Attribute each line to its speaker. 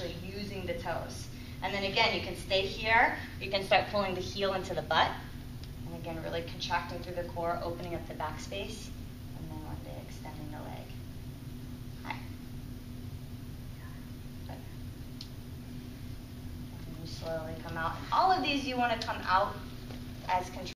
Speaker 1: actually using the toes. And then again, you can stay here. You can start pulling the heel into the butt. And again, really contracting through the core, opening up the back space. And then one day extending the leg. Hi. And you slowly come out. All of these you want to come out as control.